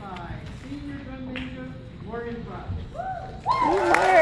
by senior drum major Morgan Brown.